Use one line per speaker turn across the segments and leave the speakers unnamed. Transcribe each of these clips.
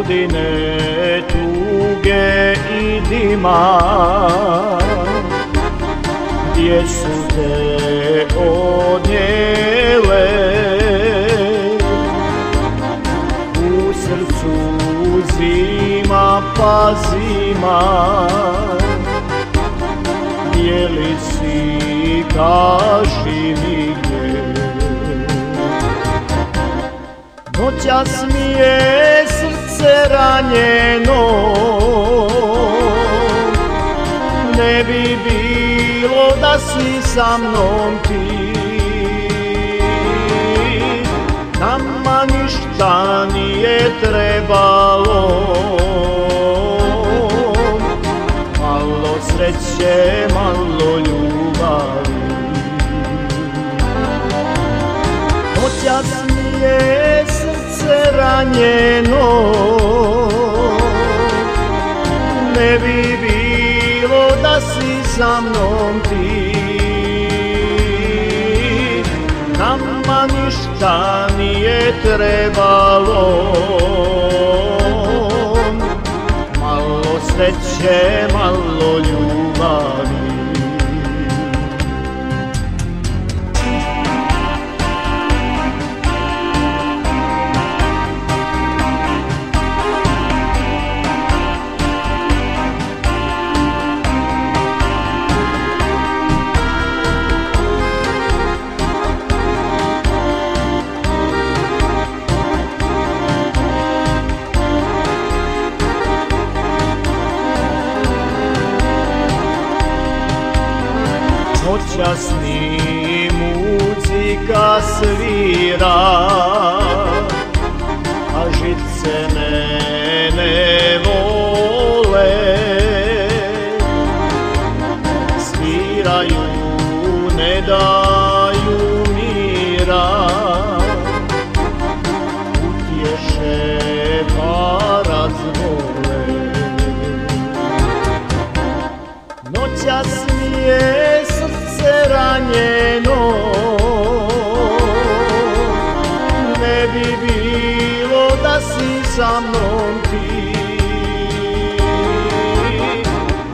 godine tuge i dima Gdje su te odnijele U srcu zima pa zima. Gdje li si kaži mi gdje? Noćas mi je srce ranjeno. Ne bi bilo da si sa mnom ti. Nama ništa nije trebalo. Malo sreće, malo ljubavi. Noćas mi je srce ranjeno sa mnom ti. Nama ništa nije trebalo. Malo sreće, malo ljubavi Noćas mi muzika svira ranjeno. Ne bi bilo da si sa mnom ti.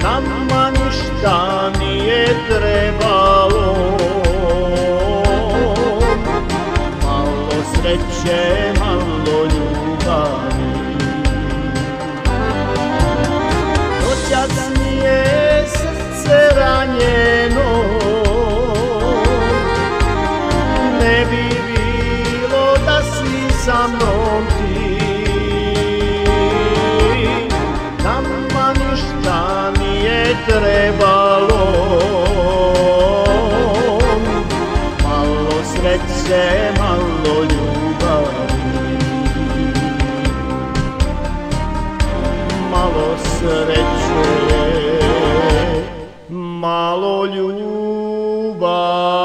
Nama ništa nije trebalo. Malo sreće, Srce malo ljubavi. Malo sreće Malo ljubavi.